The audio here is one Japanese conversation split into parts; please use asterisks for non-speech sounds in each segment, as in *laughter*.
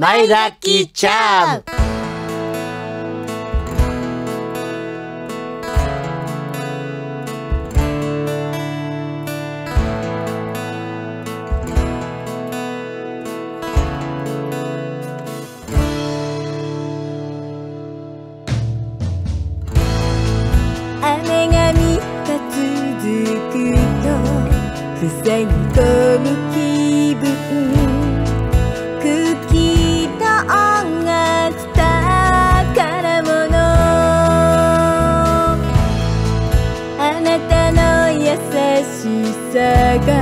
マイラッキーチャーム雨が3日続くと塞ぎ込むし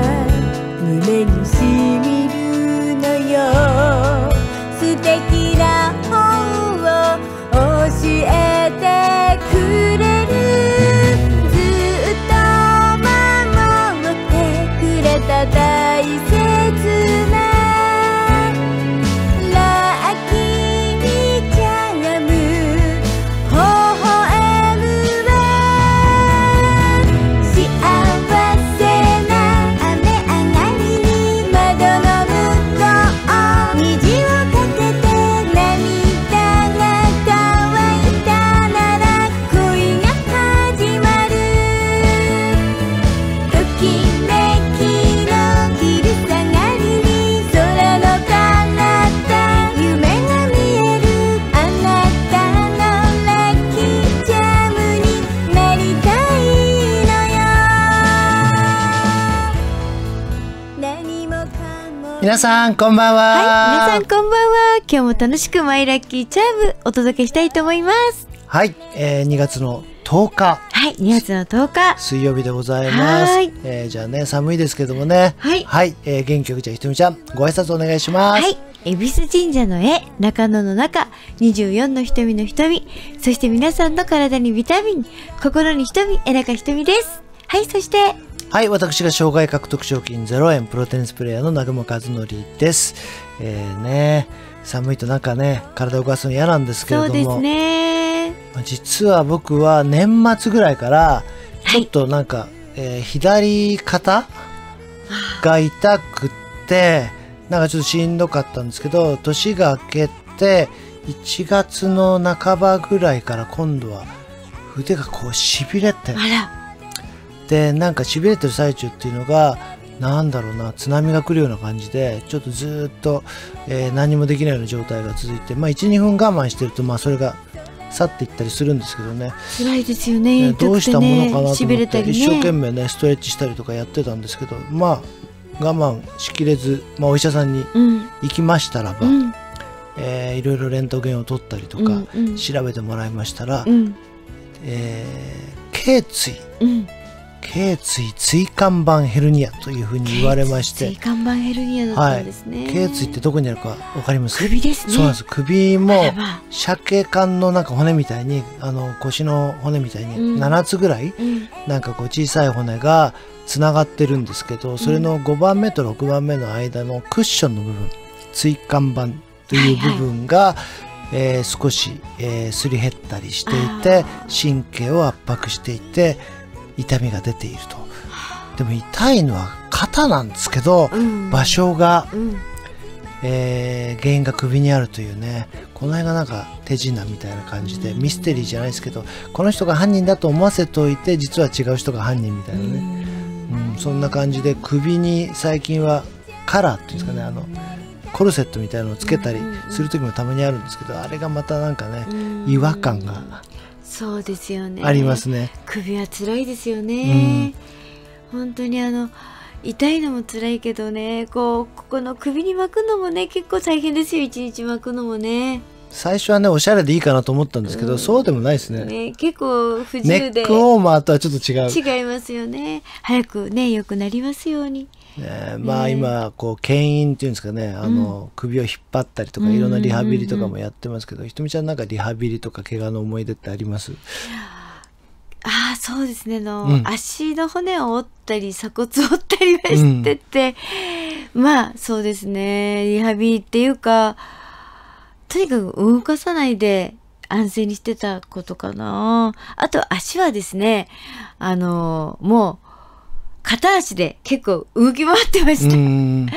皆さんこんばんは。はい、皆さんこんばんは。今日も楽しくマイラッキーチャームお届けしたいと思います。はい、えー、2月の10日。はい、2月の10日。水曜日でございます。はい。えー、じゃあね寒いですけどもね。はい。はい、えー、元気よくじゃあひとみちゃんご挨拶お願いします。はい、恵比寿神社の絵、中野の中、24の瞳の瞳、そして皆さんの体にビタミン、心に瞳、エラカ瞳です。はい、そして、はい、私が障害獲得賞金0円プロテニスプレイヤーの南雲和則です。えー、ね、寒いとなんかね、体を動かすの嫌なんですけれども、そうですね。まあ実は僕は年末ぐらいから、ちょっとなんか、えー左肩が痛くって、なんかちょっとしんどかったんですけど、年が明けて、1月の半ばぐらいから今度は腕がこう痺れて、あら、でなんかしびれてる最中っていうのがなんだろうな津波が来るような感じでちょっとずーっと、えー何もできないような状態が続いてまあ12分我慢してるとまあそれが去っていったりするんですけどね辛いですよね。ねどうしたものかなとし思って、ね。一生懸命ねストレッチしたりとかやってたんですけどまあ我慢しきれず、まあ、お医者さんにうん、行きましたらば、うん、えーいろいろレントゲンを取ったりとかうん、うん、調べてもらいましたら、うん、えー頸椎うん。頸椎椎間板ヘルニアというふうに言われまして椎間板ヘルニアだったんですね。頸椎ってどこにあるかわかります？首ですね。そうなんです。首もあらまあ鮭管のなんか骨みたいにあの腰の骨みたいにうん。7つぐらい、うん、なんかこう小さい骨がつながってるんですけどそれの5番目と6番目の間のクッションの部分椎間板という部分が、えー少し、えーすり減ったりしていて神経を圧迫していて痛みが出ていると。でも痛いのは肩なんですけど、うん、場所がうん、えー原因が首にあるというね。この辺がなんか手品みたいな感じでミステリーじゃないですけどこの人が犯人だと思わせておいて実は違う人が犯人みたいなね、うん、そんな感じで首に最近はカラーっていうんですかね。あのコルセットみたいなのをつけたりする時もたまにあるんですけどあれがまたなんかねうん。違和感がそうですよね。ありますね。首は辛いですよね。本当にあの痛いのも辛いけどね、こうここの首に巻くのもね結構大変ですよ。一日巻くのもね。最初はねおしゃれでいいかなと思ったんですけど、うんそうでもないですねね結構不自ネ由でックウォーマーとはちょっと違う違いますよね。早くね良くなりますように。ね。まあね。今こう牽引っていうんですかね。あの、首を引っ張ったりとかうんいろんなリハビリとかもやってますけど、ひとみちゃんなんかリハビリとか怪我の思い出ってあります？ああそうですね。あの、うん。足の骨を折ったり鎖骨を折ったりはしてて、まあそうですね。リハビリっていうかとにかく動かさないで安静にしてたことかな。あと足はですねあのもう片足で結構動き回ってまうした、ん。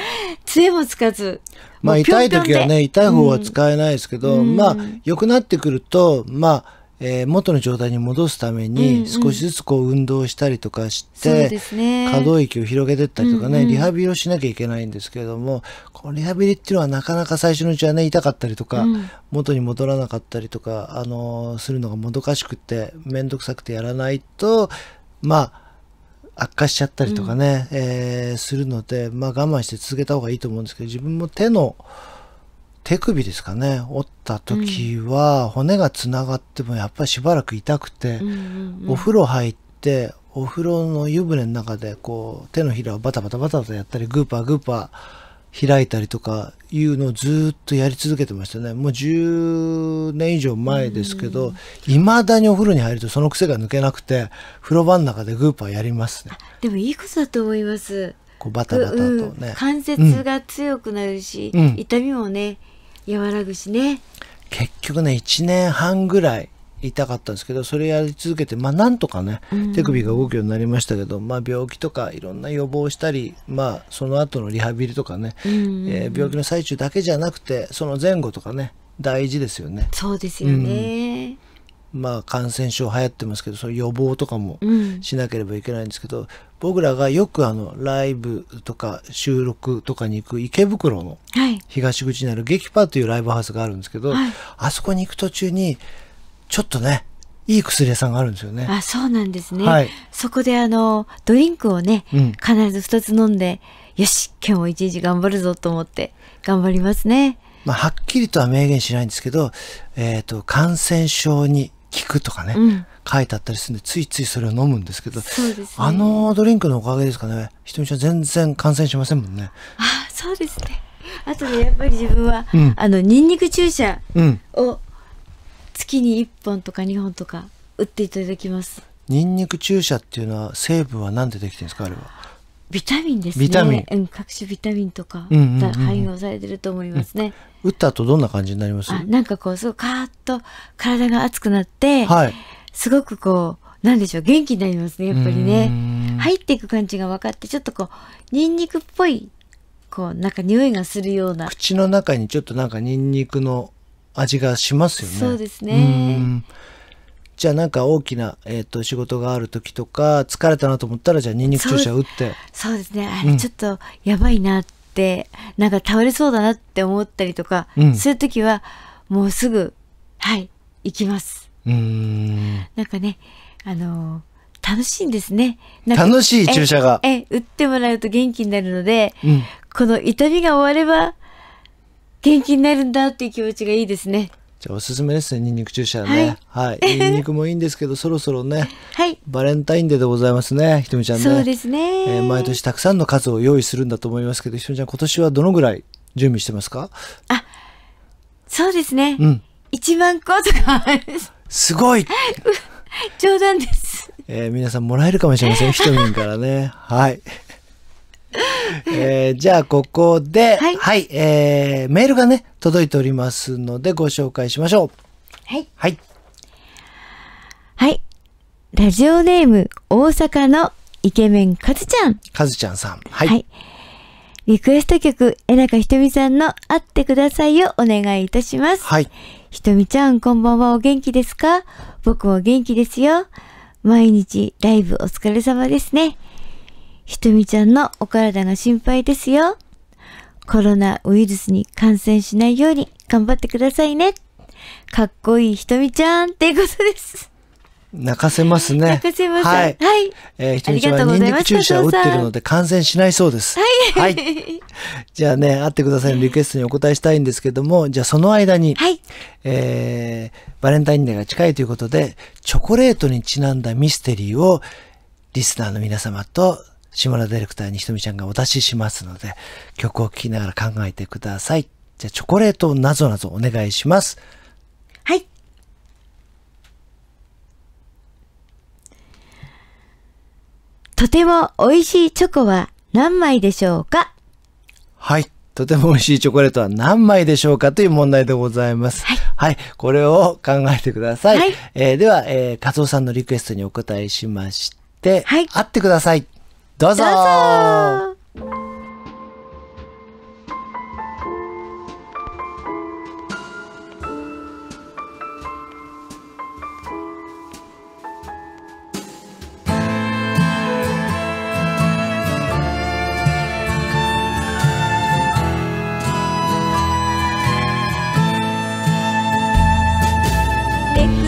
杖もつかず。まあ痛い時はね、痛い方は使えないですけど、うん。まあ良くなってくると、まあ、えー元の状態に戻すためにん少しずつこう運動したりとかして。可動域を広げていったりとかね、リハビリをしなきゃいけないんですけれども、このリハビリっていうのはなかなか最初のうちはね、痛かったりとか、うん。元に戻らなかったりとか、あのーするのがもどかしくて、めんどくさくてやらないと、まあ、悪化しちゃったりとかね、えーするので、まあ我慢して続けた方がいいと思うんですけど、自分も手の、手首ですかね、折った時は、骨がつながってもやっぱりしばらく痛くて、うんうんうん。お風呂入って、お風呂の湯船の中でこう手のひらをバタバタバタバタやったりグーパーグーパー開いたりとかいうのをずーっとやり続けてましたね。もう10年以上前ですけどいまだにお風呂に入るとその癖が抜けなくて風呂場の中でグーパーやりますね。でもいいことだと思います。こうバタバタとうんね関節が強くなるし、うん。痛みもね、和らぐしね。結局ね1年半ぐらい痛かったんですけどそれやり続けてまあなんとかねうん手首が動くようになりましたけど、まあ病気とかいろんな予防をしたりまあその後のリハビリとかね、うんうんえー病気の最中だけじゃなくてその前後とかね大事ですよねそうですよね。まあ感染症流行ってますけどその予防とかもうん。しなければいけないんですけど僕らがよくあのライブとか収録とかに行く池袋のはい。東口にある劇パーというライブハウスがあるんですけど、はいあそこに行く途中にちょっとねいい薬屋さんがあるんですよね。あ、そうなんですね。はいそこであの、ドリンクをね、うん必ず2つ飲んで、よし、今日も一日頑張るぞと思って、頑張りますね。まあ、はっきりとは明言しないんですけど、えっ、と、感染症に効くとかね、うん書いてあったりするんで、ついついそれを飲むんですけど、そうですね。あのドリンクのおかげですかね、ひとみちゃん全然感染しませんもんね。あ、そうですね。あとね、やっぱり自分は、うんあの、ニンニク注射うん。を月に1本とか2本とか打っていただきます。ニンニク注射っていうのは成分は何でできてるんですか？あれは。ビタミンですね。ビタミンうん、各種ビタミンとか、うんうんうんうん配合されてると思いますね。打った後どんな感じになります？あなんかこう、すごいカーッと体が熱くなって、はい。すごくこう、なんでしょう、元気になりますね、やっぱりね。ん入っていく感じが分かって、ちょっとこう、ニンニクっぽい、こう、なんか匂いがするような。口の中にちょっとなんかニンニクの味がしますよね。そうですね。うん。じゃあなんか大きな、えっと仕事がある時とか疲れたなと思ったらじゃあニンニク注射打って。そうですね、あうん。れちょっとやばいなって、なんか倒れそうだなって思ったりとか、うん。そういう時は、もうすぐ、はい、行きます。うーん。なんかね、あのー楽しいんですね。楽しい注射が。え、え打ってもらうと元気になるので、うん。この痛みが終われば、元気になるんだっていう気持ちがいいですね。じゃあおすすめですねニンニク注射ねはい、*laughs* ニンニクもいいんですけどそろそろねはい。バレンタインデーでございますねひとみちゃんねそうですね。えー毎年たくさんの数を用意するんだと思いますけどひとみちゃん今年はどのぐらい準備してますか？そうですね。うん1万個とかすごい *laughs* 冗談です。えー皆さんもらえるかもしれません。*laughs* ひとみんからね。はい。えーじゃあ、ここで、はいえーメールがね、届いておりますので、ご紹介しましょう。はい。はい。はい。ラジオネーム、大阪のイケメンカズちゃん。かずちゃんさん。はい。はい。リクエスト曲、えなかひとみさんの会ってくださいをお願いいたします。はい。ひとみちゃん、こんばんは。お元気ですか？僕も元気ですよ。毎日ライブお疲れ様ですね。ひとみちゃんのお体が心配ですよ。コロナウイルスに感染しないように頑張ってくださいね。かっこいいひとみちゃんっていうことです。泣かせますね。泣かせます。はい。はい。えーひとみちゃんはありがとうございますニンニク注射を打ってるので感染しないそうです。はい。じゃあね、会ってくださいのリクエストにお答えしたいんですけども、じゃあその間に、はい。えーバレンタインデーが近いということで、チョコレートにちなんだミステリーをリスナーの皆様と島田ディレクターにひとみちゃんがお出ししますので、曲を聴きながら考えてください。じゃあチョコレートなぞなぞお願いします。はい。とても美味しいチョコは何枚でしょうか？はい。とても美味しいチョコレートは何枚でしょうかという問題でございます。はい。これを考えてください。はいえーでは、えー、カツオさんのリクエストにお答えしまして、はい会ってください。どうぞ。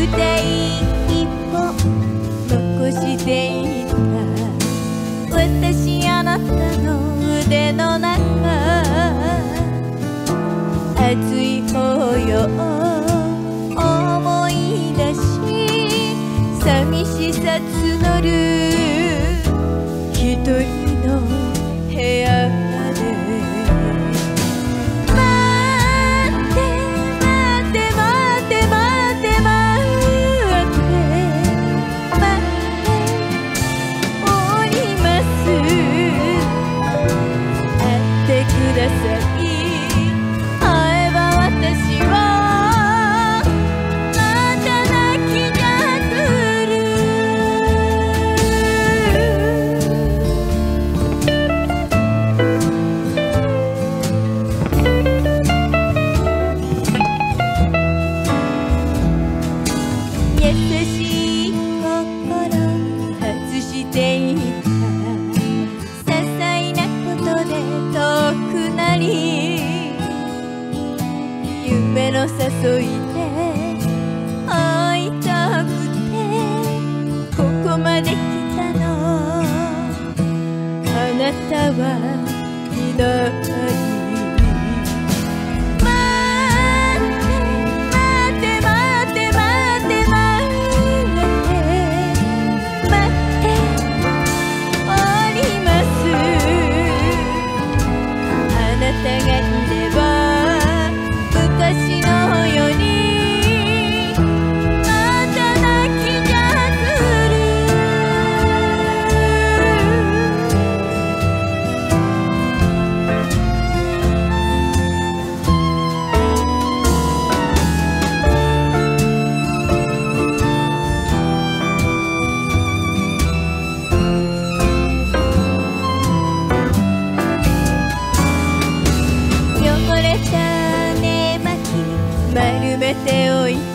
クテイ腕の中熱い抱擁ください。丸めておいて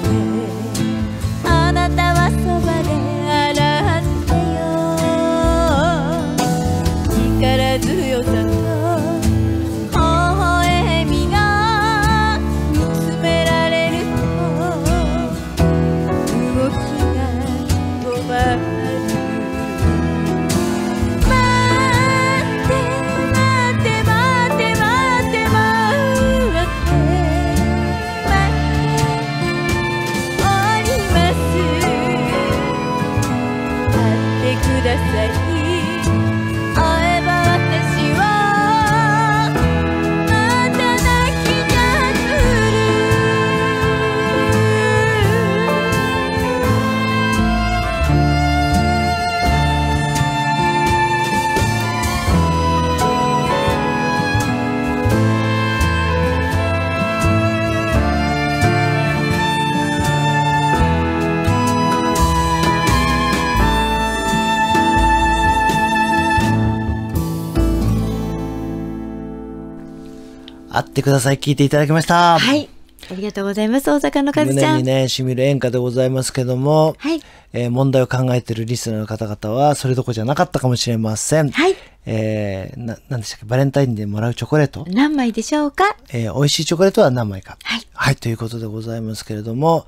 ってください。聞いていただきました。はい。ありがとうございます。大阪のカズちゃん。胸にね、しみる演歌でございますけども、はい。えー問題を考えているリスナーの方々は、それどころじゃなかったかもしれません。はい。えーな、なんでしたっけ、バレンタインでもらうチョコレート？何枚でしょうか？えー美味しいチョコレートは何枚か。はい。はい、ということでございますけれども、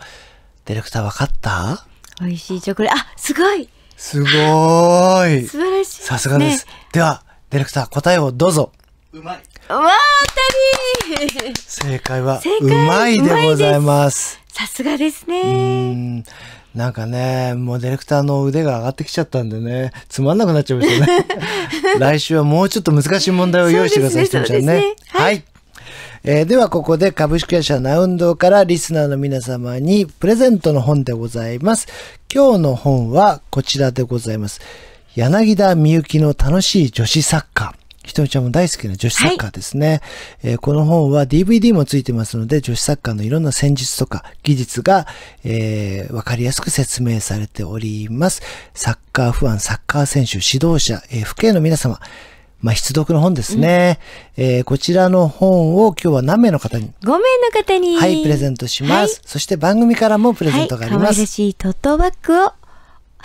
ディレクター分かった？美味しいチョコレート。あ、すごいすごーい。素晴らしい、さすがです。ねでは、ディレクター答えをどうぞ。うわー、当たり正解は、うまいでございます。さすがですうね。ん。なんかね、もうディレクターの腕が上がってきちゃったんでね、つまんなくなっちゃいましたね。*laughs* 来週はもうちょっと難しい問題を用意してください、ひとみちゃんねそうですねそうですねはい。えーではここで株式会社ナウンドからリスナーの皆様にプレゼントの本でございます。今日の本はこちらでございます。柳田美幸の楽しい女子サッカー。ひとみちゃんも大好きな女子サッカーですね。えーこの本は DVD もついてますので、女子サッカーのいろんな戦術とか技術が、えーわかりやすく説明されております。サッカー不安、サッカー選手、指導者、えー、父兄の皆様、まあ、必読の本ですね。えーこちらの本を今日は何名の方に、5名の方に。はい、プレゼントします。そして番組からもプレゼントがありはい、ます。可愛らしいトートバッグを、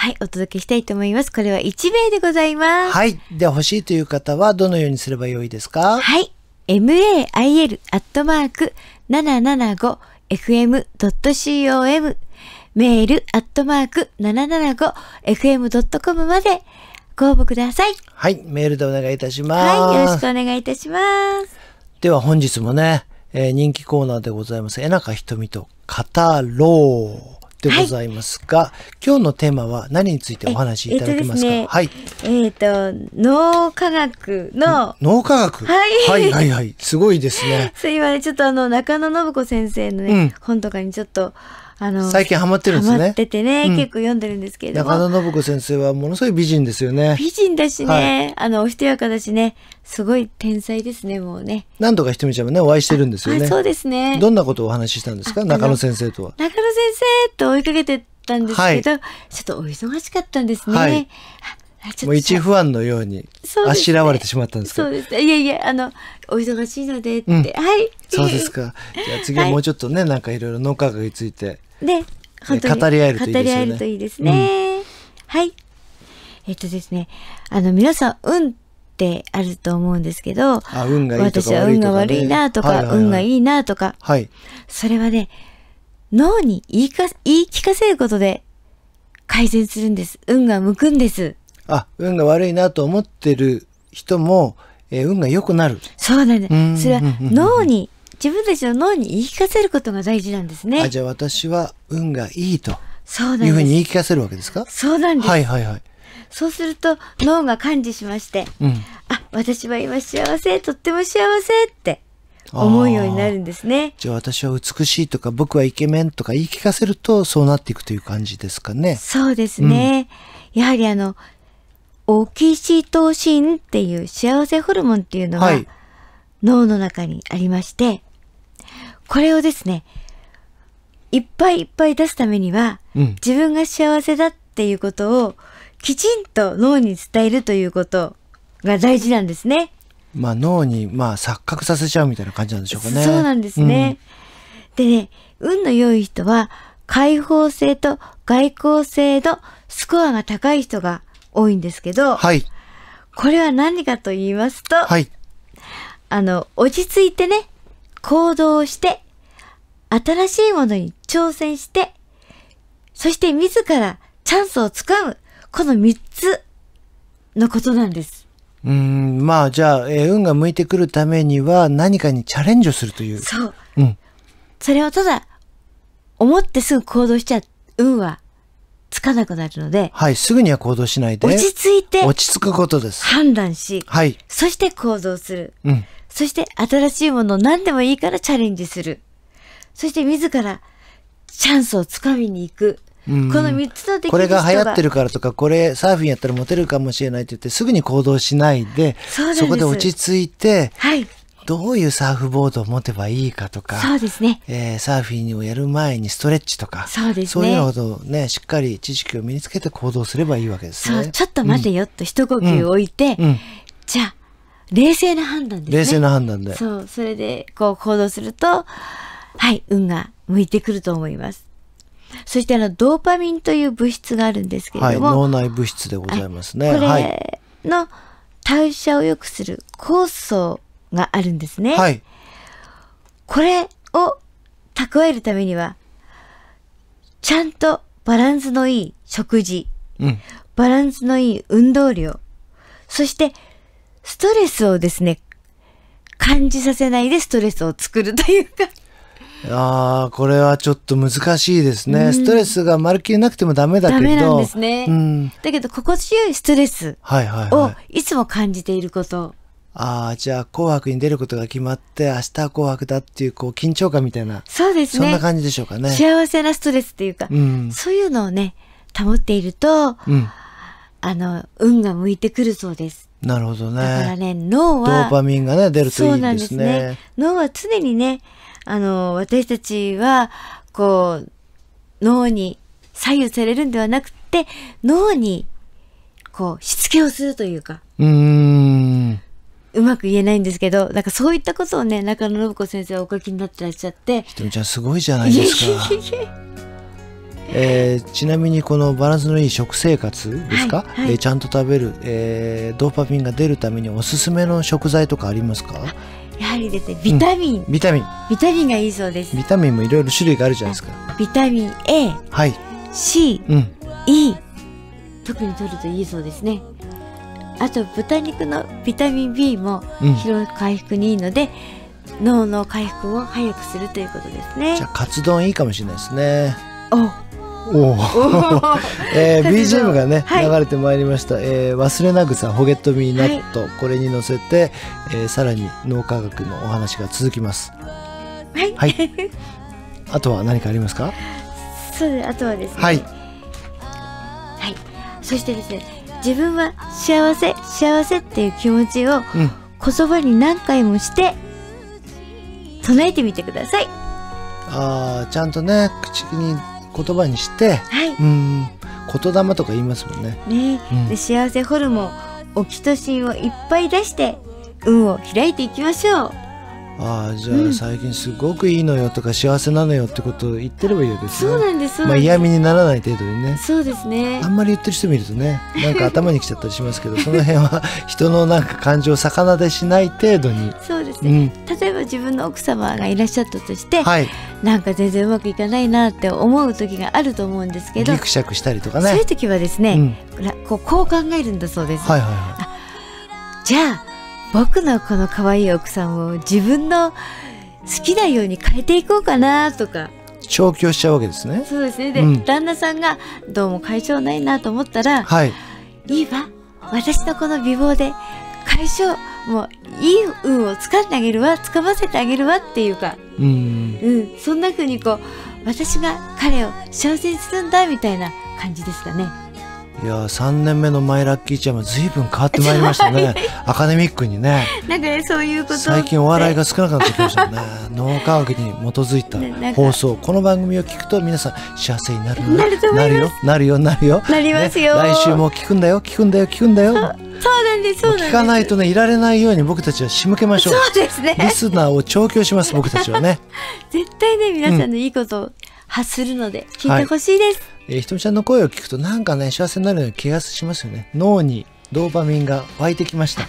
はい、お届けしたいと思います。これは1名でございます。はい。では欲しいという方はどのようにすればよいですか？はい。mail アットマーク 775fm.com メールアットマーク 775fm.com までご応募ください。はい、メールでお願いいたします。はい、よろしくお願いいたします。では本日もね、えー人気コーナーでございます。江中ひとみと語ろうでございますが、今日のテーマは何についてお話しいただけますか、ええっとねはい。えっ、と、脳科学の、脳科学？はいはいはいはい。すごいですね。そう今ね、ちょっとあの、中野信子先生のね、うん本とかにちょっと、あの、最近ハマってるんですねハマっててね、うん結構読んでるんですけれども。中野信子先生はものすごい美人ですよね。美人だしね、はあの、おしとやかだしね、すごい天才ですね、もうね。何度かひとみちゃんもね、お会いしてるんですよね。あそうですね。どんなことをお話ししたんですか？あ中野先生とは。中野先生と追いかけてたんですけど、ちょっとお忙しかったんですね。はいもう一不安のようにあしらわれてしまったんですかそうです。いやいや、あの、お忙しいのでって、うんはい。そうですか。じゃあ次はもうちょっとね、なんかいろいろ脳科学について。で、本当に語り合えるといいですよね語り合えるといいですね。はい。えっとですね、あの、皆さん、運ってあると思うんですけど、あ、運がいいとか私は運。が悪いなとか、はいはいはい運がいいなとか、はい。それはね、脳に言いか言い聞かせることで改善するんです。運が向くんです。あ、運が悪いなと思ってる人も、えー運が良くなる。そうなんでうんす。それはうんうんうん脳に、自分たちの脳に言い聞かせることが大事なんですねあ、。じゃあ私は運がいいとそうなんいうふうに。言い聞かせるわけですか？そうなんです。はいはいはい。そうすると脳が感知しまして、うん。あ、私は今幸せ、とっても幸せって思うようになるんですね。じゃあ私は美しいとか僕はイケメンとか言い聞かせるとそうなっていくという感じですかね。そうですね。やはりあの、オキシトシンっていう幸せホルモンっていうのが、はい。脳の中にありまして、これをですね、いっぱいいっぱい出すためには、うん。自分が幸せだっていうことをきちんと脳に伝えるということが大事なんですね。まあ脳にまあ錯覚させちゃうみたいな感じなんでしょうかね。そうなんですね。でね、運の良い人は開放性と外交性のスコアが高い人が多いんですけうんど、はい。これは何かと言いますと、はい。あの、落ち着いてね、行動して、新しいものに挑戦して、そして自らチャンスをつかむ、この三つのことなんです。うーん、まあじゃあ、えー運が向いてくるためには何かにチャレンジをするという。そう。うん。それをただ、思ってすぐ行動しちゃ、運はつかなくなるので、はい。すぐには行動しないで。落ち着いて落ち着くことです。判断し、はい。そして行動する。うん。そして新しいものを何でもいいからチャレンジする。そして自らチャンスをつかみに行く。うんこの三つのできる人これが流行ってるからとか、これサーフィンやったらモテるかもしれないって言って、すぐに行動しないで、そですこで落ち着いて、はい。どういうサーフボードを持てばいいかとか、そうですね。えーサーフィンをやる前にストレッチとか、そうですねそういうようなことをね、しっかり知識を身につけて行動すればいいわけですね。そう、ちょっと待てよと一呼吸置いて、うん。じゃあ、冷静な判断ですね。冷静な判断で。そう、それでこう行動すると、はい、運が向いてくると思います。そしてあの、ドーパミンという物質があるんですけれはい。ども、脳内物質でございますね。こはい。れの代謝を良くする酵素があるんですね。はい。これを蓄えるためには、ちゃんとバランスのいい食事、うん。バランスのいい運動量、そしてストレスをですね、感じさせないでストレスを作るというか、ああ、これはちょっと難しいですね。ストレスがまるっきりなくてもダメだけど。ダメなんですね。うん。だけど心地よいストレスはいはいをはい。いつも感じていること。ああ、じゃあ紅白に出ることが決まって、明日は紅白だっていう、こう、緊張感みたいな、そうですね。そんな感じでしょうかね。幸せなストレスっていうか、うん。そういうのをね、保っていると、うん。あの、運が向いてくるそうです。なるほどだからね。ね、脳ドは、ーパミンがね、出るとそういでないんですすねね。。脳は常にね、あの、私たちは、こう、脳に左右されるんではなくて、脳に、こう、しつけをするというか、うーん。うまく言えないんですけど、なんかそういったことをね、中野信子先生はお書きになってらっしゃって、ひとみちゃんすごいじゃないですか。えーちなみにこのバランスのいい食生活ですか、はいはい。えーちゃんと食べる、えードーパミンが出るためにおすすめの食材とかありますか？やはりですね、ビタミン、ビタミン。ビタミンがいいそうです。ビタミンもいろいろ種類があるじゃないですか。ビタミン A、はい。C、うん。E 特に取るといいそうですねあと豚肉のビタミン B もうん。疲労回復にいいので、脳の回復を早くするということですね。じゃあカツ丼いいかもしれないですね。お。おお、*laughs* えー、BGM がね、はい。流れてまいりました、えー忘れなぐさホゲットミーナット、これに乗せて、えーさらに脳科学のお話が続きます。はい、はい。*laughs* あとは何かありますか？そうであとはですね。はい。はい。そしてですね自分は幸せ幸せっていう気持ちをうん。言葉に何回もして唱えてみてください。あーちゃんとね口に言葉にしてはい。うん。言霊とか言いますもんね。ね、うん。で幸せホルモンオキシトシンをいっぱい出して運を開いていきましょうああじゃあ、うん最近すごくいいのよとか幸せなのよってことを言ってればいいわけですね。そうなんですまあ嫌味にならない程度にね。そうですね。あんまり言ってる人見るとねなんか頭にきちゃったりしますけど *laughs* その辺は人のなんか感情を逆なでしない程度に、そうですね、うん、例えば自分の奥様がいらっしゃったとして、はい。なんか全然うまくいかないなって思う時があると思うんですけど、ギクシャクしたりとかね。そういう時はですね、うん、らこうこう考えるんだそうです、はいはいはじゃあ僕のこの可愛い奥さんを自分の好きなように変えていこうかなとか。い調教しちゃうわけですね。そうですね。で、うん。旦那さんがどうも解消ないなと思ったらはい。いいわ。私のこの美貌で解消もういい運を掴んであげるわ。掴ませてあげるわっていうか、うん。うん、そんな風にこう私が彼を幸せにするんだみたいな感じですかね。いやー3年目のマイラッキーちゃんは随分変わってまいりましたね。アカデミックにね。なんかねそういうこと。最近お笑いが少なくなってきましたね。脳科学に基づいた放送。この番組を聞くと皆さん幸せになるよなると思います。なるよ。なるよ。なるよ。なりますよ。ね。来週も聞くんだよ。聞くんだよ。聞くんだよ。そうなんです。そうなんです。聞かないとねいられないように僕たちは仕向けましょう。そうですね。リスナーを調教します僕たちはね、*laughs* 絶対ね皆さんのいいことを発するので聞いてほしいです、えーひとみちゃんの声を聞くとなんかね幸せになるような気がしますよね。脳にドーパミンが湧いてきました。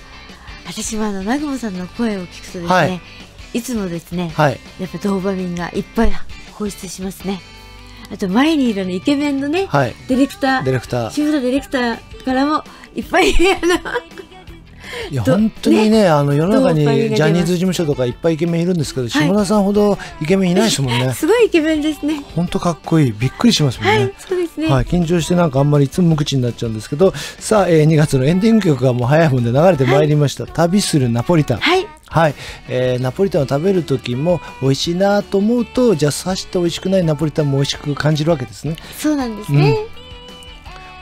私もあの南雲さんの声を聞くとですね、はい。い、つもですねはい。やっぱドーパミンがいっぱい放出しますね。あと前にいるあのイケメンのね、はい。ディレクターディレクター。渋田ディレクターからもいっぱいあのどいや本当にねあの世の中にジャニーズ事務所とかいっぱいイケメンいるんですけど、下田さんほどイケメンいないですもんね。*laughs* すごいイケメンですね。本当かっこいい。びっくりしますもんね、はいそうですね、はい、緊張してなんかあんまりいつも無口になっちゃうんですけどさあ、えー2月のエンディング曲がもう早いもんで流れてまいりました、旅するナポリタン。はい。はい、えーナポリタンを食べる時も美味しいなと思うとじゃあさして美味しくないナポリタンも美味しく感じるわけですね。そうなんですね、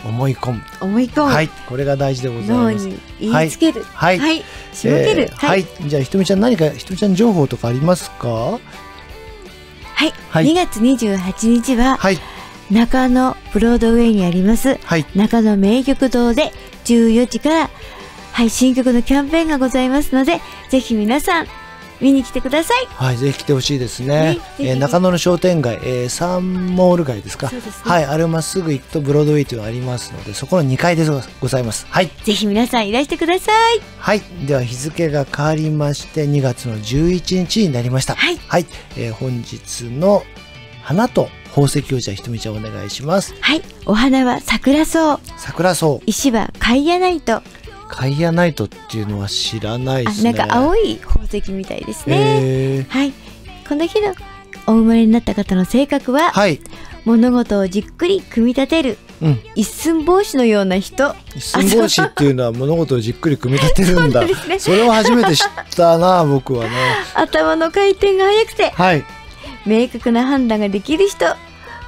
思い込む。思い込む、はい。これが大事でござい脳ます。に言いつける。はい。はい、しむける、えーはい、じゃあひとみちゃん何かひとみちゃん情報とかありますか？はい、はい。2月28日ははい。中野ブロードウェイにありますはい。中野名曲堂で14時からはい新曲のキャンペーンがございますのでぜひ皆さん見に来てくださいはい、ぜひ来てほしいですね。ねえー中野の商店街、えーサンモール街ですか？そうですねはい、あれをまっすぐ行くとブロードウェイというのがありますので、そこの2階でございます。はい。ぜひ皆さんいらしてくださいはい。では日付が変わりまして、2月の11日になりました。はいはい。えー本日の花と宝石をじゃあひとみちゃんお願いします。はいお花は桜草桜草、石はカイアナイトカイアナイトっていうのは知らないですね。あなんか青い宝石みたいですね、えーはいこの日のお生まれになった方の性格は、はい。物事をじっくり組み立てるうん。一寸法師のような人一寸法師っていうのは物事をじっくり組み立てるんだ。*laughs* そうですねそれを初めて知ったな、*laughs* 僕はね。頭の回転が速くてはい。明確な判断ができる人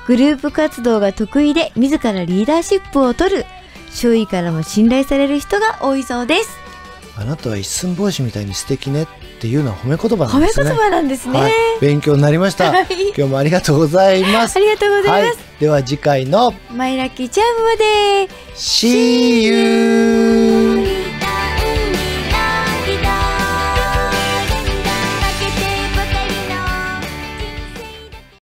グループ活動が得意で自らリーダーシップを取る周囲からも信頼される人が多いそうですあなたは一寸法師みたいに素敵ねっていうのは褒め言葉な褒めんですね。言葉なんですね、はい、勉強になりました。はい今日もありがとうございます。ありがとうございます、はい、では次回のマイラッキーチャームまで See you!